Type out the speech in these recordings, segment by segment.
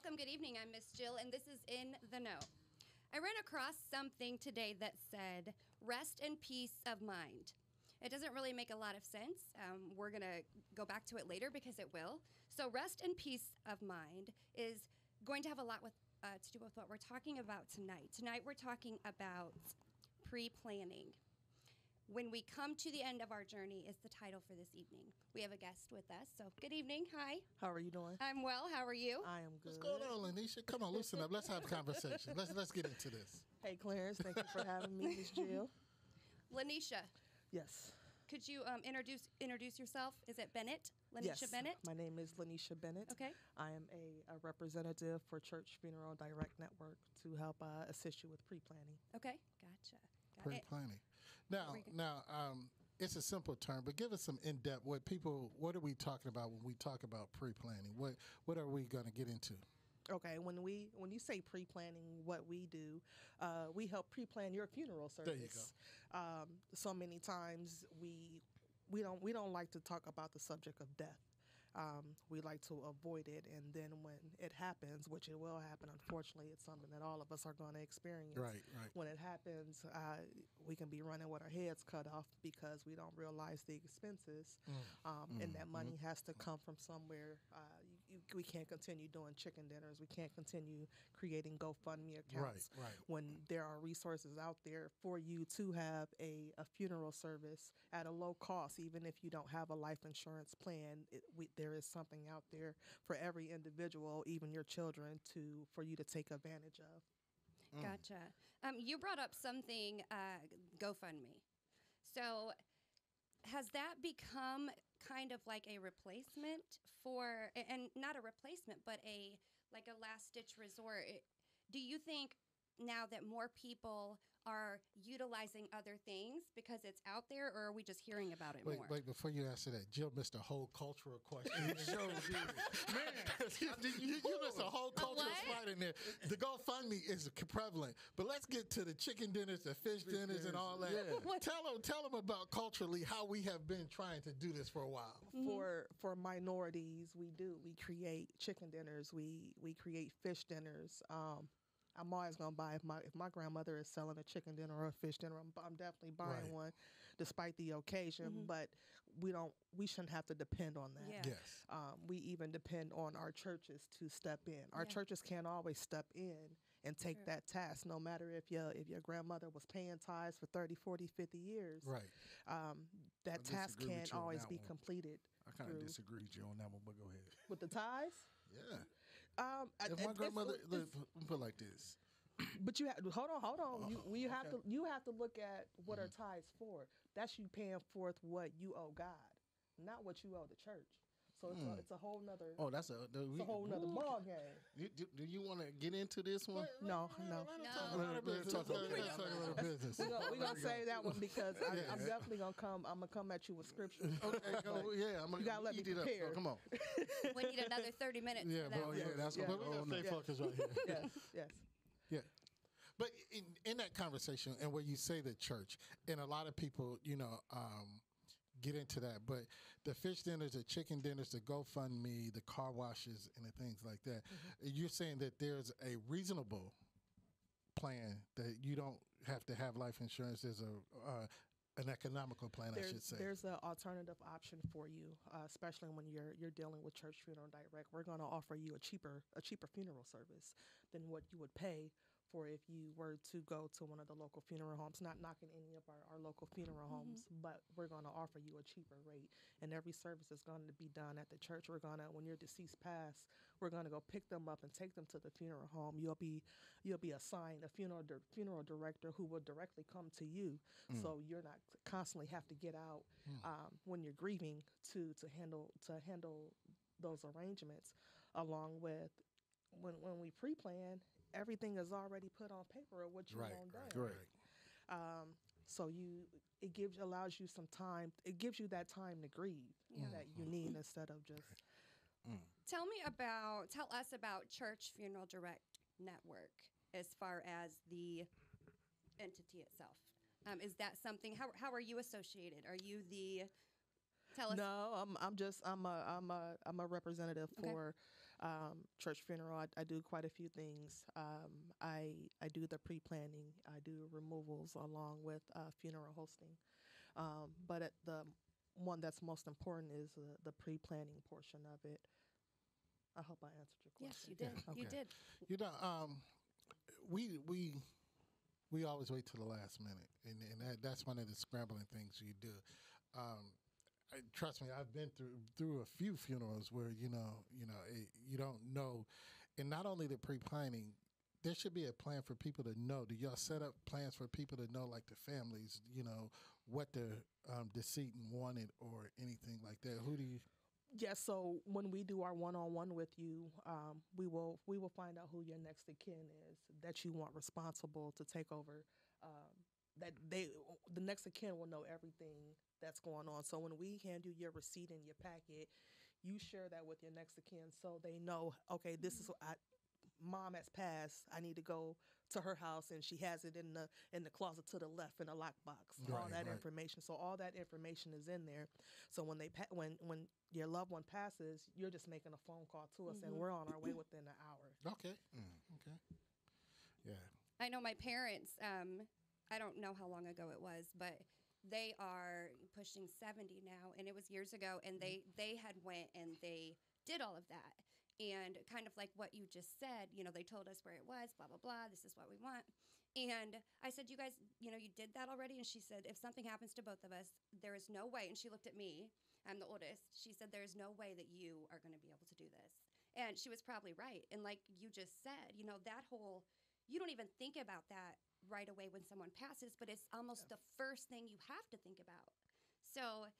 Welcome, good evening. I'm Miss Jill, and this is In the Know. I ran across something today that said, rest and peace of mind. It doesn't really make a lot of sense. Um, we're going to go back to it later because it will. So, rest and peace of mind is going to have a lot with, uh, to do with what we're talking about tonight. Tonight, we're talking about pre planning. When we come to the end of our journey is the title for this evening. We have a guest with us. So, good evening. Hi. How are you doing? I'm well. How are you? I am good. What's going on, Laneisha? Come on, loosen up. Let's have a conversation. Let's let's get into this. Hey, Clarence. Thank you for having me, Miss Jill. Laneisha, Yes. could you um, introduce introduce yourself? Is it Bennett? Laneisha yes. Bennett? My name is Laneisha Bennett. Okay. I am a, a representative for Church Funeral Direct Network to help uh, assist you with pre-planning. Okay, gotcha. Got Pre it. planning. Now, now, um, it's a simple term, but give us some in depth. What people? What are we talking about when we talk about pre planning? What What are we going to get into? Okay, when we when you say pre-planning, what we do, uh, we help pre-plan your funeral service. There you service. Um, so many times we we don't we don't like to talk about the subject of death. Um, we like to avoid it, and then when it happens, which it will happen, unfortunately, it's something that all of us are going to experience. Right, right. When it happens, uh, we can be running with our heads cut off because we don't realize the expenses, Mm. um, and that money has to come from somewhere. Uh, we can't continue doing chicken dinners. We can't continue creating GoFundMe accounts Right, right. when there are resources out there for you to have a, a funeral service at a low cost, even if you don't have a life insurance plan. It, we, there is something out there for every individual, even your children, to for you to take advantage of. Mm. Gotcha. Um, you brought up something, uh, GoFundMe. So, has that become kind of like a replacement for, and not a replacement, but a like a last ditch resort? Do you think now that more people are utilizing other things because it's out there, or are we just hearing about it Wait, more? wait, before you answer that, Jill missed a whole cultural question. Man, you, you, you missed a whole cultural what? spot in there. The GoFundMe is prevalent, but let's get to the chicken dinners, the fish dinners, and all that. Yeah. Tell them, tell them about culturally how we have been trying to do this for a while. For for minorities, we do we create chicken dinners. We we create fish dinners. Um, I'm always gonna buy if my if my grandmother is selling a chicken dinner or a fish dinner. I'm, I'm definitely buying Right. one, despite the occasion. But we don't we shouldn't have to depend on that. Yeah. Yes. Um, we even depend on our churches to step in. Our Yeah. churches can't always step in and take True. that task, no matter if your if your grandmother was paying tithes for 30, 40, 50 years. Right. Um, that task can't always be one. completed I kind of through- disagree with you on that one, but go ahead. with the tithes. Yeah. Um, If my it's- grandmother, it's- look, put put like this. but you have hold on, hold on. You, you have okay. to you have to look at what are tithes for. That's you paying forth what you owe God, not what you owe the church. So it's, a, it's a whole nother Oh, that's a. The, it's a whole nother ball game. You, do, do you want to get into this one? No, no. Let him No. talk about the business. talk about Let him talk about the business. We're gonna, we gonna save that one because I, Yeah. I'm definitely gonna come. I'm gonna come at you with scripture. Okay, go, yeah, I'm gonna You gotta let me eat it up. prepare. Come on. we need another 30 minutes Yeah, for that. but one. yeah, that's Yeah. but we gotta stay Yeah. focused right here. yes, yes. Yeah. But in, in that conversation, and where you say the church, and a lot of people, you know, um, get into that. But the fish dinners, the chicken dinners, the GoFundMe, the car washes, and the things like that, you're saying that there's a reasonable plan that you don't have to have life insurance. There's a uh, an economical plan, I should say. there's an alternative option for you, uh, especially when you're you're dealing with Church Funeral Direct. We're going to offer you a cheaper a cheaper funeral service than what you would pay for if you were to go to one of the local funeral homes. Not knocking any of our, our local funeral mm-hmm. homes, but we're going to offer you a cheaper rate. And every service is going to be done at the church. We're going to when your deceased pass, we're going to go pick them up and take them to the funeral home. You'll be you'll be assigned a funeral di- funeral director who will directly come to you, mm. so you're not constantly have to get out mm. um, when you're grieving to to handle to handle those arrangements, along with when when we pre-plan, everything is already put on paper of what you right, want right, done. right. Um, so you it gives allows you some time. It gives you that time to grieve that you mm-hmm. need instead of just mm. Tell me about, tell us about Church Funeral Direct Network as far as the entity itself. Um, is that something? How, how are you associated? Are you the? Tell us. No, I'm I'm just I'm a I'm a I'm a representative Okay. for um, church funeral. I, I do quite a few things. Um, I I do the pre planning. I do removals along with uh, funeral hosting. Um, but at the one that's most important is uh, the pre planning portion of it. I hope I answered your question. Yes, you did. You okay. did. You know, um, we we we always wait till the last minute, and, and that, that's one of the scrambling things you do. Um, I, trust me, I've been through through a few funerals where you know you know it, you don't know, and not only the pre planning. There should be a plan for people to know. Do y'all set up plans for people to know, like the families, you know, what the um, decedent wanted or anything like that? Who do you? Yes. So when we do our one-on-one with you, um, we will we will find out who your next of kin is that you want responsible to take over. Um, that they the next of kin will know everything that's going on. So when we hand you your receipt and your packet, you share that with your next of kin so they know. Okay, this is mm-hmm. I. Mom has passed. I need to go to her house, and she has it in the in the closet to the left in a lockbox. All that right. information. So all that information is in there. So when they pa- when when your loved one passes, you're just making a phone call to us, and mm-hmm. we're on our way within an hour. Okay, mm, okay, yeah. I know my parents. Um, I don't know how long ago it was, but they are pushing seventy now, and it was years ago. And mm-hmm. they they had went and they did all of that, and kind of like what you just said. You know, they told us where it was, blah blah blah. This is what we want. And I said, "You guys, you know, you did that already." And she said, "If something happens to both of us, there is no way." And she looked at me. I'm the oldest. She said, "There is no way that you are going to be able to do this." And she was probably right. And like you just said, you know, that whole you don't even think about that right away when someone passes, but it's almost the first thing you have to think about. So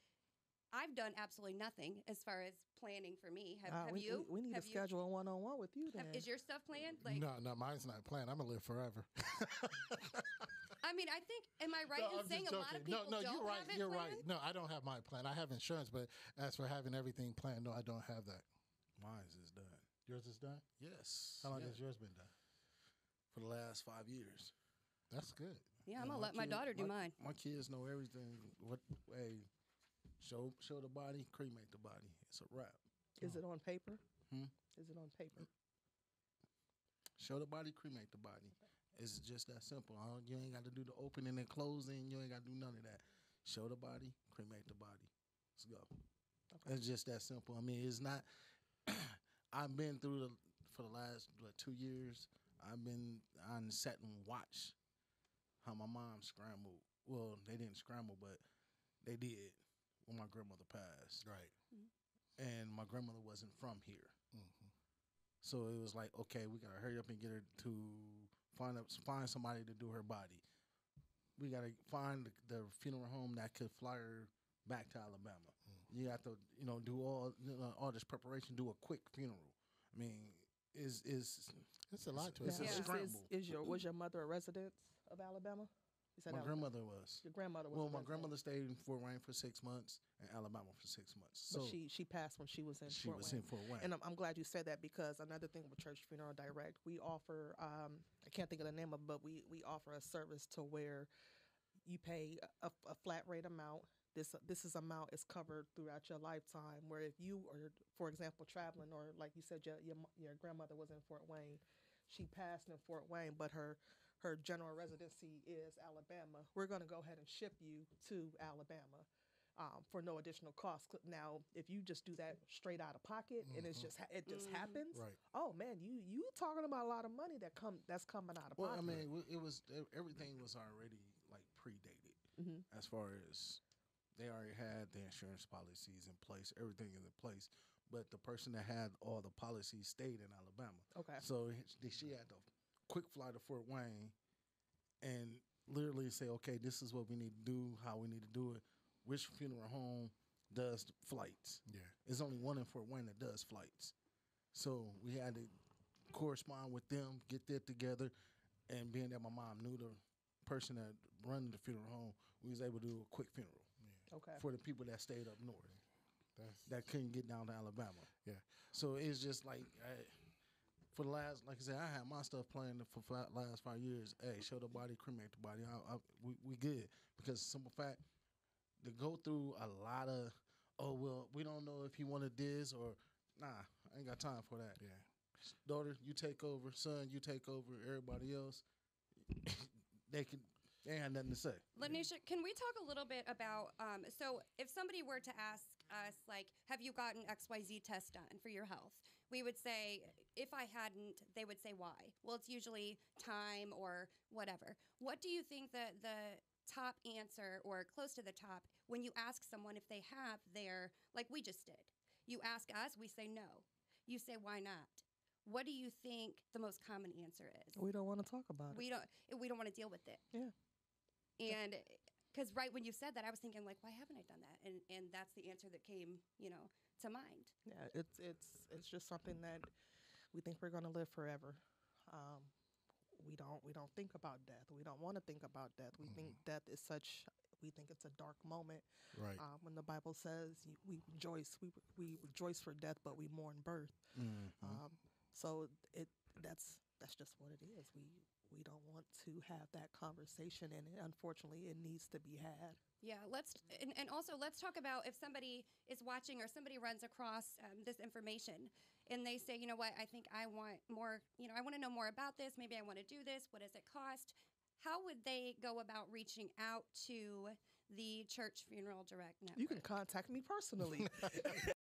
I've done absolutely nothing as far as planning for me. Have, Uh, have we, you? We, we need have to you- schedule a one-on-one with you. Then have- is your stuff planned? Like, no, no, mine's not planned. I'm gonna live forever. I mean, I think, am I right No, in I'm saying just a lot of joking. people no, no, don't you're right. have it You're planned? right. No, I don't have my plan. I have insurance, but as for having everything planned, no, I don't have that. Mine's is done. Yours is done. Yes. How long yeah. has yours been done? For the last five years. That's good. Yeah, I'm gonna let my kid- daughter do my, mine. My kids know everything. What hey, show show the body, cremate the body. It's a wrap. is it on paper? Hmm? Is it on paper? Show the body, cremate the body. It's just that simple. I don't- You ain't got to do the opening and closing. You ain't got to do none of that. Show the body, cremate the body. Let's go. Okay. It's just that simple. I mean, it's not. I've been through the for the last what, two years. I've been on set and watch how my mom scrambled. Well, they didn't scramble, but they did when my grandmother passed. Right. And my grandmother wasn't from here. hmm So it was like, okay, we gotta hurry up and get her to find up, find somebody to do her body. We gotta find the, the funeral home that could fly her back to Alabama. You have to, you know, do all you know, all this preparation, do a quick funeral. I mean, is is It's a lot to It's it. a Is- is, scramble. is your was your mother a resident of Alabama? You said my Alabama. grandmother was. Your grandmother was. Well, my grandmother stayed in Fort Wayne for six months and Alabama for six months. but So she she passed when she was in. she Fort was Wayne. in Fort Wayne. And I'm, I'm glad you said that because another thing with Church Funeral Direct, we offer, um, I can't think of the name of it, but we, we offer a service to where you pay a, a flat rate amount. This, this is amount is covered throughout your lifetime. Where if you are, for example, traveling or like you said, your, your, your grandmother was in Fort Wayne, she passed in Fort Wayne, but her, her general residency is Alabama. We're going to go ahead and ship you to Alabama um, for no additional cost. Now, if you just do that straight out of pocket and it's Mhm. just it just Mhm. happens, Right. oh man, you you talking about a lot of money that come that's coming out of pocket. well, I mean, it was everything was already like predated. Mhm. as far as they already had the insurance policies in place, everything is in place. But the person that had all the policies stayed in Alabama. okay, So she had to quick fly to Fort Wayne and literally say, okay, this is what we need to do, how we need to do it. Which funeral home does flights? Yeah. There's only one in Fort Wayne that does flights. So we had to correspond with them, get that together, and being that my mom knew the person that run the funeral home, we was able to do a quick funeral okay, for the people that stayed up north That's that couldn't get down to Alabama. Yeah. So it's just like I, for the last, like I said, I had my stuff planned for the last five years. Hey, show the body, cremate the body. I, I, we we good because simple fact to go through a lot of oh well we don't know if he wanted this or nah I ain't got time for that. Yeah. Daughter, you take over. Son, you take over. Everybody else, they can. They ain't had nothing to say. Laneisha, can we talk a little bit about um, so if somebody were to ask us like, have you gotten XYZ test done for your health? We would say, if I hadn't, they would say why. Well, it's usually time or whatever. What do you think that the top answer or close to the top when you ask someone if they have their like we just did? You ask us, we say no. You say why not? What do you think the most common answer is? We don't want to talk about it. we don't we don't want to deal with it Yeah. and because right when you said that i was thinking like why haven't i done that and and that's the answer that came you know to mind Yeah, it's it's it's just something that we think we're going to live forever. Um, we don't we don't think about death. We don't want to think about death. We think death is such. We think it's a dark moment. Right. Um, when the Bible says we rejoice, we we rejoice for death, but we mourn birth. Mm-hmm. Um, so it that's that's just what it is. We we don't want to have that conversation, and unfortunately, it needs to be had. yeah let's and, and also let's talk about if somebody is watching or somebody runs across um, this information and they say you know what? I think i want more you know i want to know more about this. Maybe i want to do this. What does it cost? How would they go about reaching out to the church funeral direct network You can contact me personally.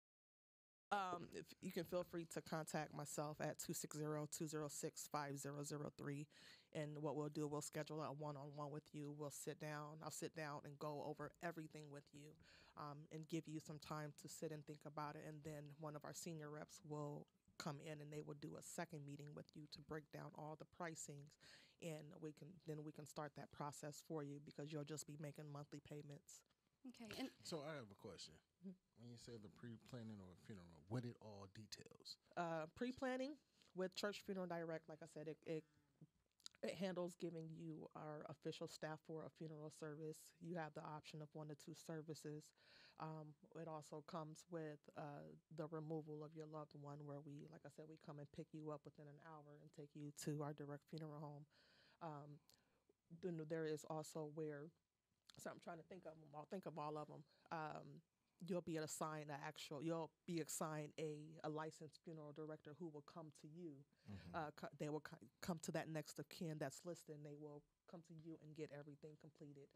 um, if you can feel free to contact myself at 260-206-5003 and what we'll do we'll schedule a one-on-one with you. We'll sit down i'll sit down and go over everything with you um, and give you some time to sit and think about it. And then one of our senior reps will come in and they will do a second meeting with you to break down all the pricings. And we can then we can start that process for you because you'll just be making monthly payments okay and So I have a question. Mm-hmm. When you say the pre-planning of a funeral, what it all details? uh, pre-planning with Church Funeral Direct, like I said, it, it it handles giving you our official staff for a funeral service. You have the option of one to two services. Um, it also comes with uh, the removal of your loved one, where we, like I said, we come and pick you up within an hour and take you to our direct funeral home. Um, then there is also where, so I'm trying to think of them. I'll think of all of them. Um, you'll be assigned an actual you'll be assigned a, a licensed funeral director who will come to you uh, co- they will co- come to that next of kin that's listed and they will come to you and get everything completed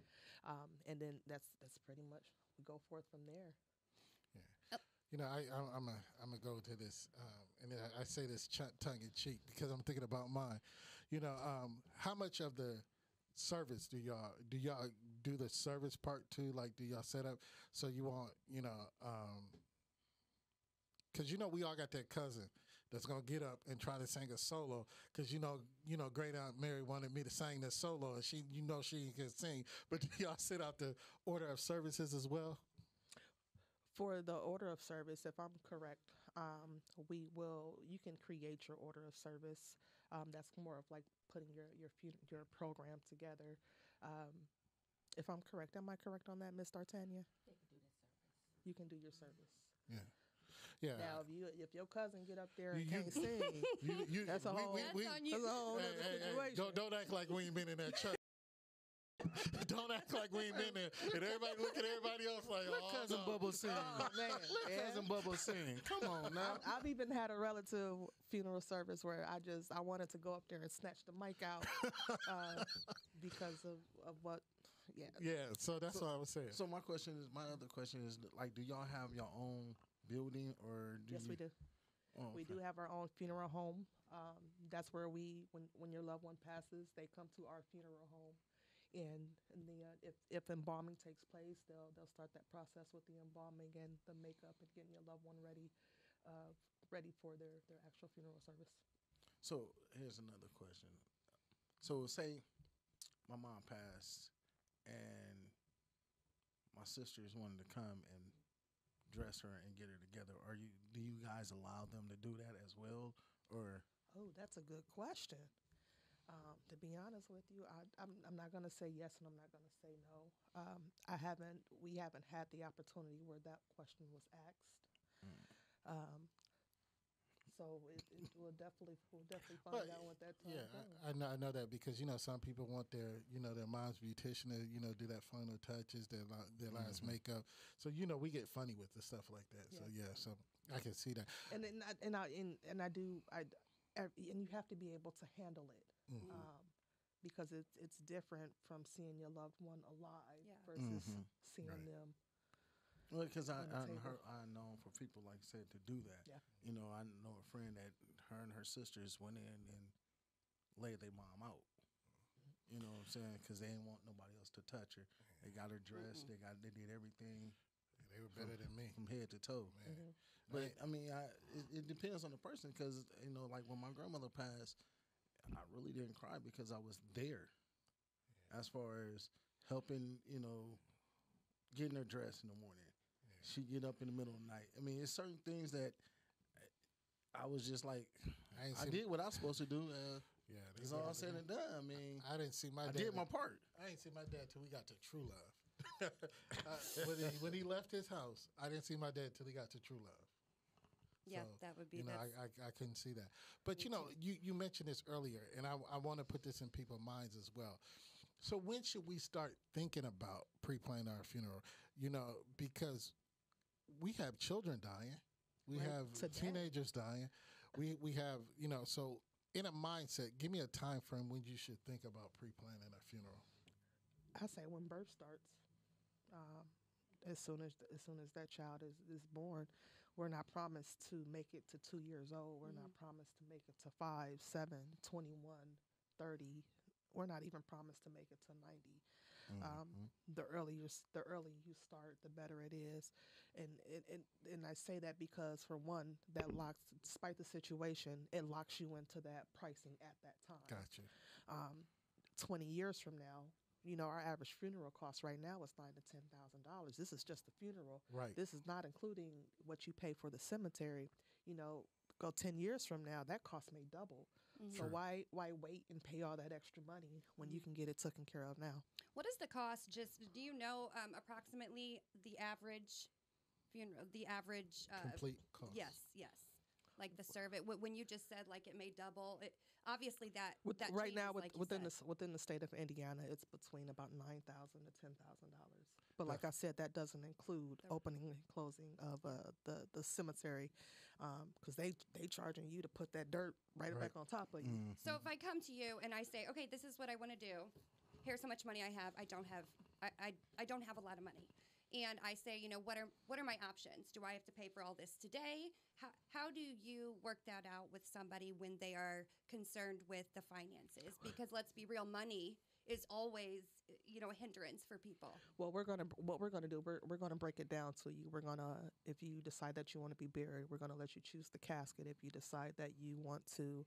um, and then that's that's pretty much we go forth from there Yeah. You know, I, I'm a I'm gonna go to this, um, and then I, I say this ch- tongue in cheek because I'm thinking about mine. You know, um, how much of the service do y'all do y'all do the service part too? Like, do y'all set up so you want you know, um because you know we all got that cousin that's gonna get up and try to sing a solo because you know you know great aunt Mary wanted me to sing this solo and she you know she can sing, but y'all set out the order of services as well? for the order of service if i'm correct um, we will you can create your order of service um, that's more of like putting your your your program together um, if i'm correct am i correct on that miss d'artagnan you can do your service Yeah, yeah. Now, if you if your cousin get up there and You- you- can't sing, You, you, That's a whole- we, That's we, on you. that's a whole Hey, other hey, hey, don't don't act like we ain't been in that church. don't act like we ain't been there. And everybody look at everybody else like, oh, Cousin no. Bubble sing. Oh, man. Cousin Bubble sing. Come on now. I've, I've even had a relative funeral service where I just I wanted to go up there and snatch the mic out uh, because of, of what. Yeah, Yeah, so that's what I was saying. So my question is, my other question is, like, do y'all have your own building or do yes, you? we do. Oh, We do have our own funeral home. Um, that's where we, when when your loved one passes, they come to our funeral home, and, and the uh, if if embalming takes place, they'll they'll start that process with the embalming and the makeup and getting your loved one ready, uh, ready for their their actual funeral service. So here's another question. So say my mom passed and my sisters wanted to come and dress her and get her together. Are you do you guys allow them to do that as well? Or Oh, that's a good question. Um, to be honest with you, I, I'm, I'm not going to say yes and I'm not going to say no. Um, I haven't, we haven't had the opportunity where that question was asked. Um, so it, it will definitely, we'll definitely find But, out what that time yeah. I, I know I know that because you know some people want their you know their mom's beautician to you know do that final touches, their their last Mm-hmm. makeup. So you know we get funny with the stuff like that. So yeah, so I can see that. and then I, and I and, and I do I and you have to be able to handle it Mhm. um, because it's it's different from seeing your loved one alive Yeah. versus Mhm. seeing Right. them. Well, because I I heard I know for people like I said to do that. Yeah. You know, I know a friend that her and her sisters went in and laid their mom out. You know what I'm saying? Because they didn't want nobody else to touch her. They got her dressed. They got they did everything They were better than me. from head to toe. Man. Mhm. But I mean, I it, it depends on the person because you know, like when my grandmother passed, I really didn't cry because I was there. As far as helping, you know, getting her dressed in the morning, she get up in the middle of the night. I mean, it's certain things that I was just like, I, ain't I did what I was supposed to do. Uh, Yeah, it's all said and done. I mean, I didn't see my. Dad I did my part. I didn't see my dad till we got to True Love. uh, when, he, when he left his house, I didn't see my dad till he got to True Love. Yeah, So, that would be You know, I, I, I couldn't see that. But you know, you, you mentioned this earlier, and I, I want to put this in people's minds as well. So when should we start thinking about pre-planning our funeral? You know, because we have children dying, we Right. have Today. teenagers dying, we we have you know. So in a mindset, give me a time frame when you should think about pre-planning a funeral. I say when birth starts, um, as soon as as soon as that child is, is born, we're not promised to make it to two years old. We're not promised to make it to five, seven, 21, 30. We're not even promised to make it to 90. Um, the earlier the earlier you start, the better it is, and and, and and I say that because for one, that locks, despite the situation, it locks you into that pricing at that time Gotcha. um, 20 years from now, you know, our average funeral cost right now is nine to ten thousand dollars. This is just the funeral. Right. This is not including what you pay for the cemetery. You know, go ten years from now, that cost may double. So True. why why wait and pay all that extra money when you can get it taken care of now? What is the cost? Just do you know um, approximately the average funeral, the average? Uh, Complete cost. Yes, yes. Like the survey. When you just said like it may double, it obviously that With, that right now, with, like within the said. s- within the state of Indiana, it's between about nine thousand to ten thousand dollars. But like I said, that doesn't include The- opening and closing of uh, the the cemetery, because they they charging you to put that dirt right, Right. back on top of you. Mm-hmm. So if I come to you and I say, okay, this is what I want to do. Here's how much money I have. I don't have. I, I, I don't have a lot of money. And I say, you know, what are what are my options? Do I have to pay for all this today? How how do you work that out with somebody when they are concerned with the finances? Because let's be real, money is always you know a hindrance for people. Well, we're gonna what we're gonna do. We're we're gonna break it down to you. We're gonna if you decide that you want to be buried, we're gonna let you choose the casket. If you decide that you want to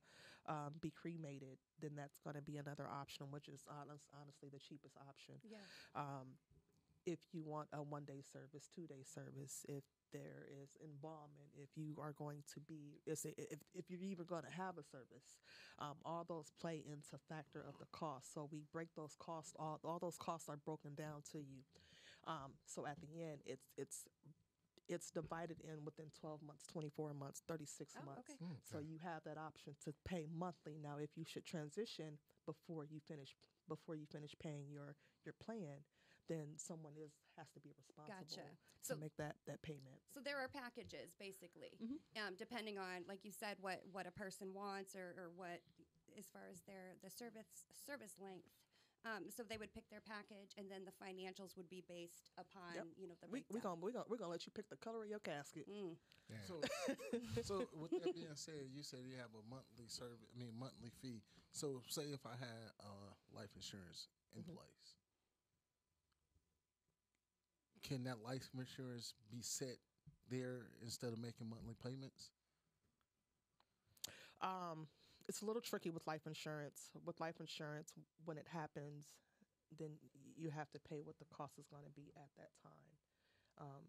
um, be cremated, then that's gonna be another option, which is honest, honestly the cheapest option. Yeah. um, if you want a one day service, two day service, if there is embalming, if you are going to be, if, if you're even going to have a service, um, all those play into factor of the cost. So we break those costs, all, all those costs are broken down to you. Um, so at the end, it's, it's, it's divided in within 12 months, 24 months, 36 Oh, months. okay. Mm, So you have that option to pay monthly. Now, if you should transition before you finish before you finish paying your your plan, then someone is has to be responsible Gotcha. to So- make that that payment. So there are packages, basically, Mhm. um, depending on, like you said, what what a person wants or, or what, as far as their the service service length. Um, so they would pick their package, and then the financials would be based upon Yep. you know the We're we gonna we're gonna we're gonna let you pick the color of your casket. Mm. Yeah. So, so with that being said, you said you have a monthly service. I mean, monthly fee. So, say if I had uh, life insurance in Mhm. place, can that life insurance be set there instead of making monthly payments? Um, it's a little tricky with life insurance. With life insurance, when it happens, then you have to pay what the cost is going to be at that time. Um,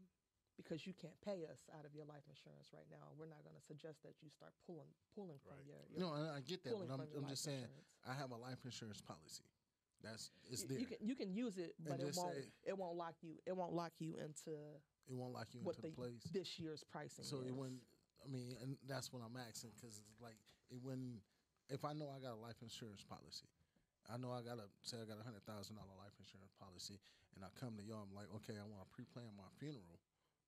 because you can't pay us out of your life insurance right now. We're not going to suggest that you start pulling pulling from Right. your, your No, I, I get that, but I'm, I'm just saying insurance. I have a life insurance policy. That's it's there. You can you can use it, but it won't say- it won't lock you it won't lock you into it won't lock you into the the place. this year's pricing. So is. it wouldn't. I mean, and that's what I'm asking because it's like it wouldn't. If I know I got a life insurance policy, I know I got a say I got a hundred thousand dollar life insurance policy, and I come to y'all, I'm like, okay, I want to pre-plan my funeral,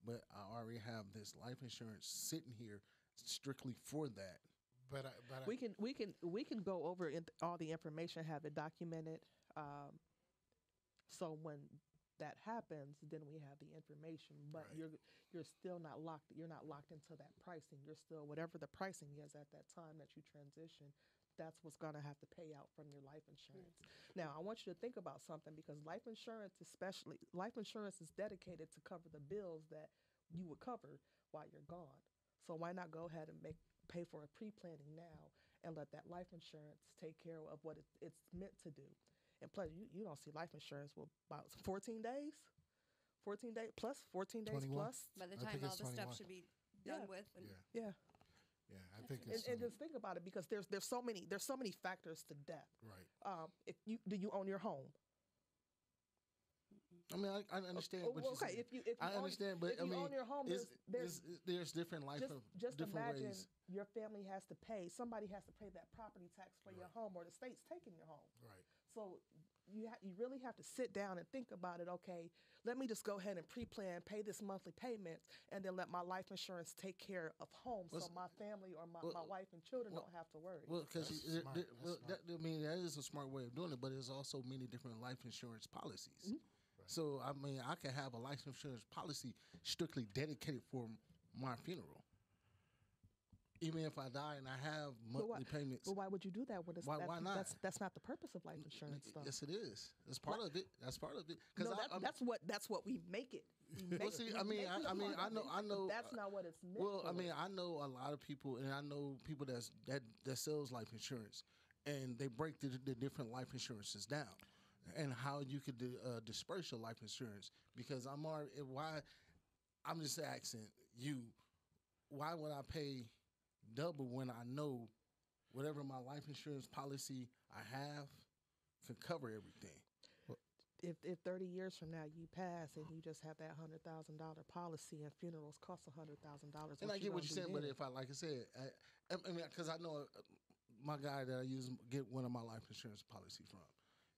but I already have this life insurance sitting here strictly for that. But I, but I, we can we can we can go over in all the information, have it documented. Um, so when that happens, then we have the information. But Right. you're you're still not locked. You're not locked into that pricing. You're still whatever the pricing is at that time that you transition. That's what's going to have to pay out from your life insurance. Now, I want you to think about something because life insurance, especially life insurance, is dedicated to cover the bills that you would cover while you're gone. So why not go ahead and make pay for a pre-planning now and let that life insurance take care of what it, it's meant to do. And plus, you, you don't see life insurance with about 14 days, 14 days plus 14 days 21? plus. By the time all it's the stuff should be done Yeah. with. And yeah, Yeah, yeah, I think and, it's and just think about it because there's there's so many there's so many factors to death. right. Um, if you do you own your home? I mean, I, I understand what well, you're okay, saying. if you if you I own- understand, but if I you mean, own your home, is, there's, there's there's different life just of just different imagine ways. your family has to pay somebody has to pay that property tax for your home or the state's taking your home Right. So you ha- you really have to sit down and think about it okay let me just go ahead and pre-plan pay this monthly payment and then let my life insurance take care of home so my family or my, well, my wife and children well- don't have to worry Well, because smart, that's well, that, I mean, that is a smart way of doing it, but there's also many different life insurance policies. Mm-hmm. So, I mean, I can have a life insurance policy strictly dedicated for my funeral. Even if I die and I have But why- monthly payments. but why would you do that when it's Why- that, why not? that's that's not the purpose of life insurance though Yes, it is. That's part of it. That's part of it. Because no, that, that's what that's what we make it. We make- see, we I mean, I- I mean, I know- I know, That's not what it's meant. Well, I mean, I know a lot of people, and I know people that's that that sells life insurance, and they break the, the different life insurances down, and how you could uh, disperse your life insurance. Because I'm already why I'm just asking you, why would I pay double when I know whatever my life insurance policy I have can cover everything? if if thirty years from now you pass and you just have that hundred thousand dollar policy and funerals cost a hundred thousand dollars, And I get what you're saying, but if I, like I said, I, I mean, because I know uh, my guy that I use get one of my life insurance policy from,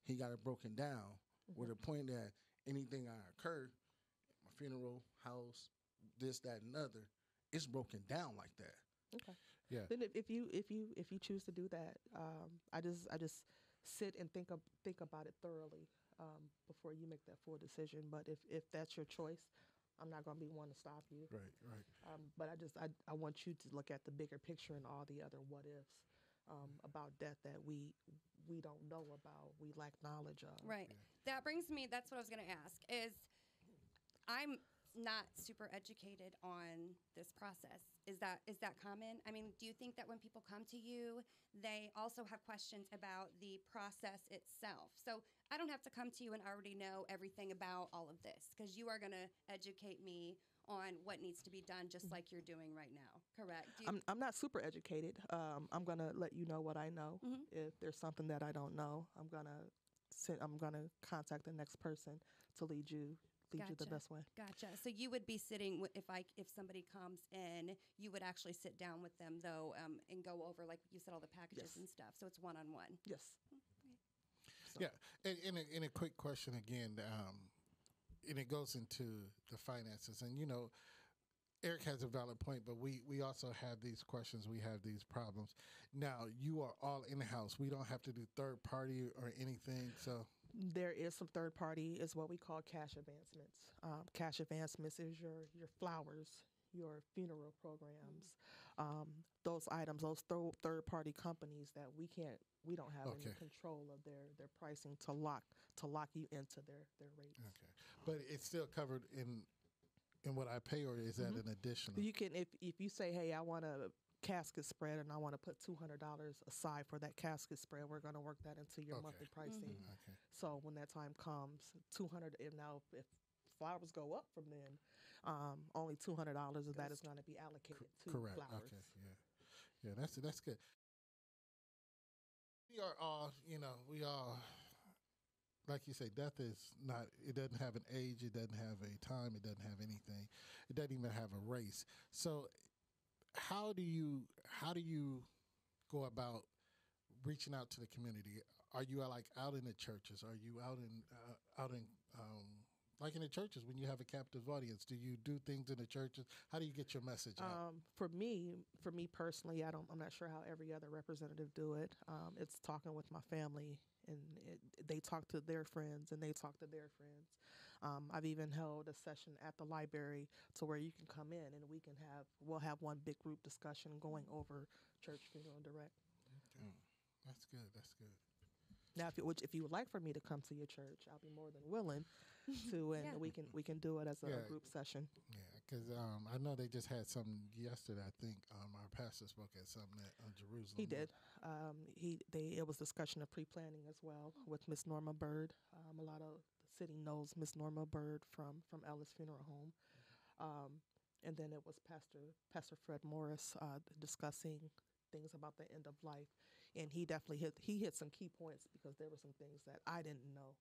he got it broken down with a point that anything I occur, my funeral, house, this, that, and other, it's broken down like that. okay, Yeah. then if, if you if you if you choose to do that, um, I just I just sit and think of, think about it thoroughly um, before you make that full decision. But if if that's your choice, I'm not going to be one to stop you. Right. Right. Um, but I just I, I want you to look at the bigger picture and all the other what ifs um, about death that we we don't know about, we lack knowledge of. Right. That brings me. That's what I was going to ask. Is I'm not super educated on this process. Is that is that common? I mean, do you think that when people come to you, they also have questions about the process itself? So I don't have to come to you and already know everything about all of this because you are going to educate me on what needs to be done, just like you're doing right now. Correct? Do you, I'm, I'm not super educated. Um, I'm gonna let you know what I know. Mhm. If there's something that I don't know, I'm gonna send, I'm gonna contact the next person to lead you lead you the Gotcha. best way. Gotcha. So you would be sitting wi- if I if somebody comes in, you would actually sit down with them though um, and go over like you said all the packages Yes. and stuff. So it's one on one. Yes. Yeah, and in a, in a quick question again, um, and it goes into the finances, and you know, Eric has a valid point, but we we also have these questions, we have these problems. Now you are all in house. We don't have to do third party or anything. So There is some third party is what we call cash advancements. Um, cash advancements is your your flowers, your funeral programs, um, those items, those thir- third party companies that we can't we don't have Okay. any control of their their pricing to lock to lock you into their their rates. okay, but it's still covered in in what I pay, or is that an additional? You can if if you say, "Hey, I want a casket spread and I want to put two hundred dollars aside for that casket spread," we're going to work that into your Okay. monthly pricing. Okay, So when that time comes, two hundred. And now, if flowers go up from then, um, only two hundred dollars of that is going to be allocated to correct. flowers. Okay, yeah, yeah. That's that's good. We are all, you know, we all, like you say, death is not. It doesn't have an age. It doesn't have a time. It doesn't have anything. It doesn't even have a race. So, how do you how do you go about reaching out to the community? Are you uh, like out in the churches? Are you out in uh, out in um, like in the churches when you have a captive audience? Do you do things in the churches? How do you get your message out? Um, for me, for me personally, I don't. I'm not sure how every other representative do it. Um, it's talking with my family, and it, they talk to their friends, and they talk to their friends. Um, I've even held a session at the library to where you can come in, and we can have. We'll have one big group discussion going over church funeral direct. That's good. That's good. Now, if you, which, if you would like for me to come to your church, I'll be more than willing to, and Yeah. we can we can do it as a Yeah. group session. Yeah, because um, I know they just had something yesterday. I think um, our pastor spoke at something at uh, Jerusalem. He did. Um, he they it was discussion of pre planning as well with Miss Norma Bird. Um, a lot of the city knows Miss Norma Bird from from Ellis Funeral Home. Um, and then it was Pastor Pastor Fred Morris uh, discussing things about the end of life, and he definitely hit he hit some key points because there were some things that I didn't know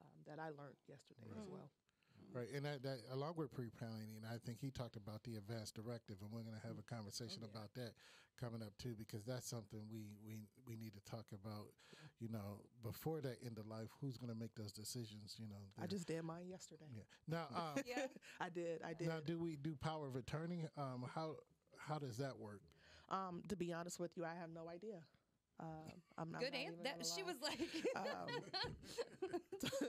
um, that I learned yesterday as well. Right, and that, that along with pre-planning, I think he talked about the advanced directive, and we're going to have a conversation Oh, yeah. about that coming up too, because that's something we we we need to talk about. You know, before that end of life, who's going to make those decisions? You know, I just did mine yesterday. yeah. Now, um, Yeah. I did. I did. now, do we do power of attorney? Um, how how does that work? Um, to be honest with you, I have no idea. Um, I'm not. Good not answer. That she was like. Um,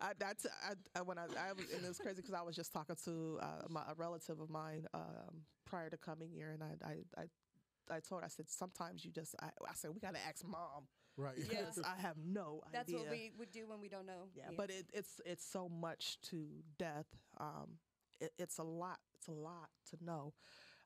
I, that's I, I, when I, I was, and it was crazy because I was just talking to uh, my, a relative of mine um, prior to coming here, and I, I, I, I told her, I said sometimes you just I, I said we got to ask mom Right. Yeah. I have no That's idea. That's what we would do when we don't know. yeah, but it, it's it's so much to death. Um, it, it's a lot. It's a lot to know.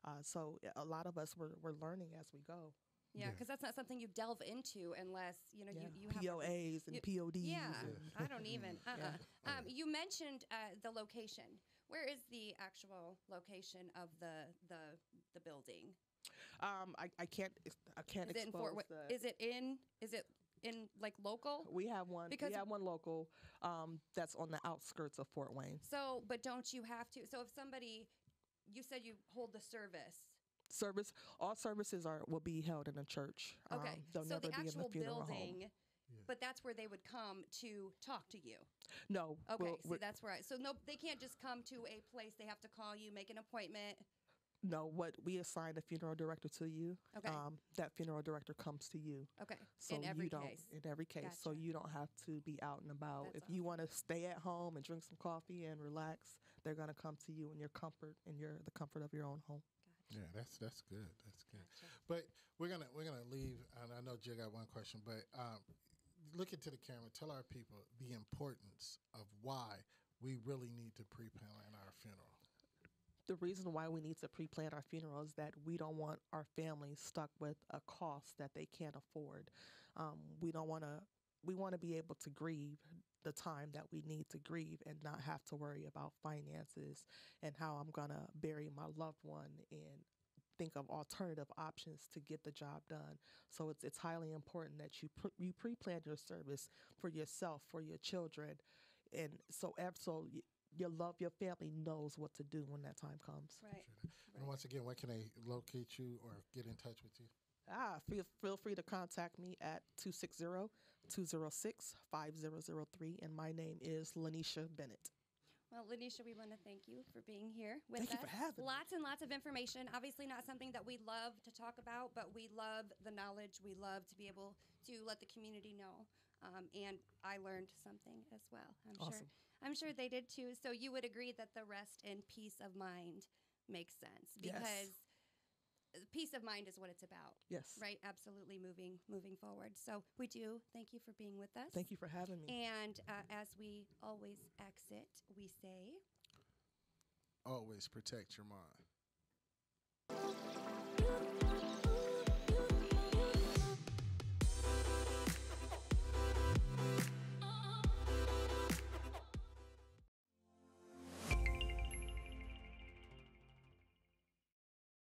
Uh, so a lot of us we're, we're learning as we go. Yeah, Yeah. because that's not something you delve into unless you know Yeah. you you have to- POAs and you- PODs. Yeah, and- I don't even. Uh-uh. Um, you mentioned uh, the location. Where is the actual location of the the the building? Um, I, I can't I can't Is it in expose Fort? Wa- the, Is it in? Is it in like local? We have one. Because- we have one local um, that's on the outskirts of Fort Wayne. So, but don't you have to? So, if somebody, you said you hold the service. Service. All services are will be held in a church. Okay. Um, they'll so never the be in actual the funeral building. home. But that's where they would come to talk to you. No. Okay, we'll- see, we're- that's where I. So no, they can't just come to a place. They have to call you, make an appointment. no. What we assign a funeral director to you. Okay. Um, that funeral director comes to you. Okay, So in every you don't, case. In every case. So you don't have to be out and about. That's if you want to stay at home and drink some coffee and relax, they're gonna come to you in your comfort in your the comfort of your own home. Yeah, that's that's good. That's good. Gotcha. But we're gonna we're gonna leave, and I know Jill got one question, but um, look into the camera. Tell our people the importance of why we really need to pre-plan our funeral. the reason why we need to pre-plan our funeral is that we don't want our families stuck with a cost that they can't afford. Um, we don't want to. We want to be able to grieve the time that we need to grieve and not have to worry about finances and how I'm gonna bury my loved one and think of alternative options to get the job done. So it's it's highly important that you pre- you pre-plan your service for yourself, for your children, and so ev- so your love your family knows what to do when that time comes. Right. And once again, where can they locate you or get in touch with you? Ah, feel feel free to contact me at 260-206-5003 and my name is Laneisha Bennett. Well, Laneisha, we want to thank you for being here with Thank you us. for having me. lots and lots of information. Obviously, not something that we love to talk about, but we love the knowledge. We love to be able to let the community know. Um, and I learned something as well. I'm sure. Awesome. I'm sure they did too. So you would agree that the rest and peace of mind makes sense because uh, peace of mind is what it's about. Yes. Right, absolutely moving moving forward. So we do thank you for being with us. Thank you for having me. And uh, as we always exit, we say, Always protect your mind.